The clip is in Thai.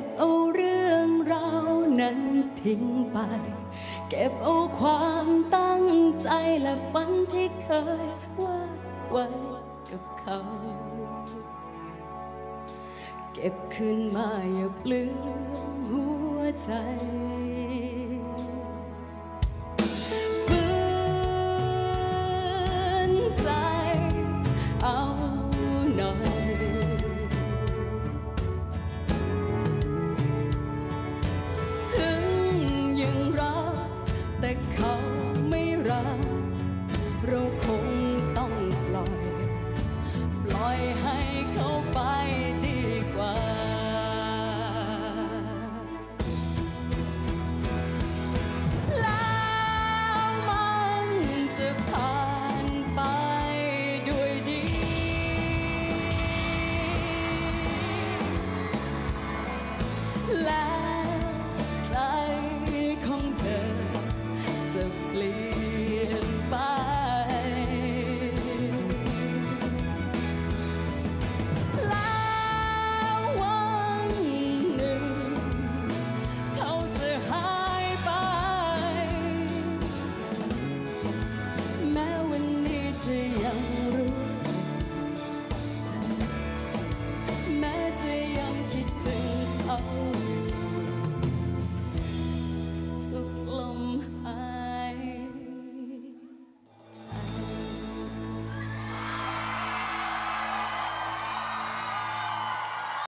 ็บเอาเรื่องราวนั้นทิ้งไป เก็บเอาความตั้งใจและฝันที่เคยวาดไว้กับเขา เก็บขึ้นมาอย่าเปลืองหัวใจ ปล่ แ